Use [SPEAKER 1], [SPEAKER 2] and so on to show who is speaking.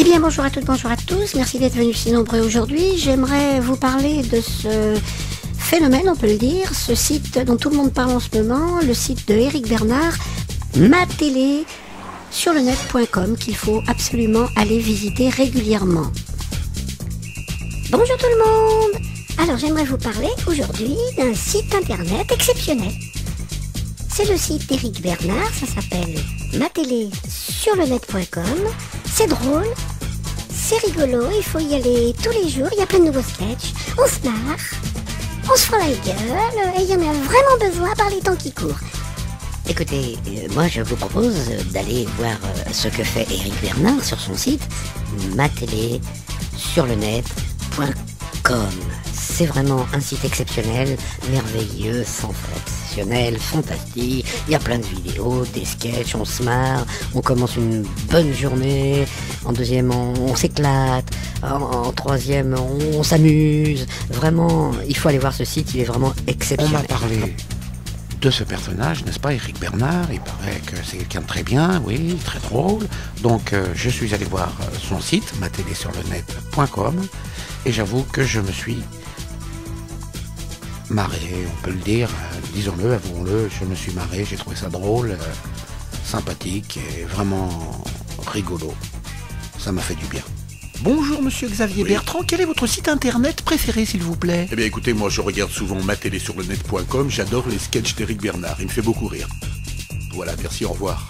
[SPEAKER 1] Eh bien, bonjour à toutes, bonjour à tous. Merci d'être venus si nombreux aujourd'hui. J'aimerais vous parler de ce phénomène, on peut le dire, ce site dont tout le monde parle en ce moment, le site de Eric Bernard, ma télé sur le net.com qu'il faut absolument aller visiter régulièrement. Bonjour tout le monde Alors j'aimerais vous parler aujourd'hui d'un site internet exceptionnel. C'est le site d'Eric Bernard, ça s'appelle ma télé sur le net.com. C'est drôle, c'est rigolo, il faut y aller tous les jours, il y a plein de nouveaux sketchs, on se marre, on se prend la gueule, et il y en a vraiment besoin par les temps qui courent.
[SPEAKER 2] Écoutez, euh, moi je vous propose d'aller voir euh, ce que fait Eric Bernard sur son site matélé sur le net.com. C'est vraiment un site exceptionnel, merveilleux, sensationnel, fantastique. Il y a plein de vidéos, des sketchs, on se marre, on commence une bonne journée. En deuxième, on, on s'éclate. En, en troisième, on, on s'amuse. Vraiment, il faut aller voir ce site, il est vraiment
[SPEAKER 3] On m'a
[SPEAKER 2] exceptionnel.
[SPEAKER 3] parlé de ce personnage, n'est-ce pas, Eric Bernard? Il paraît que c'est quelqu'un de très bien, oui, très drôle. Donc euh, je suis allé voir euh, son site, matélésurlenet.com, et j'avoue que je me suis marré, on peut le dire, euh, disons-le, avouons-le, je me suis marré, j'ai trouvé ça drôle, euh, sympathique et vraiment rigolo. Ça m'a fait du bien.
[SPEAKER 4] Bonjour Monsieur Xavier
[SPEAKER 5] Oui.
[SPEAKER 4] Bertrand, quel est votre site internet préféré s'il vous plaît?
[SPEAKER 5] Eh bien écoutez, moi je regarde souvent ma télé sur le net.com, j'adore les sketchs d'Éric Bernard, il me fait beaucoup rire. Voilà, merci, au revoir.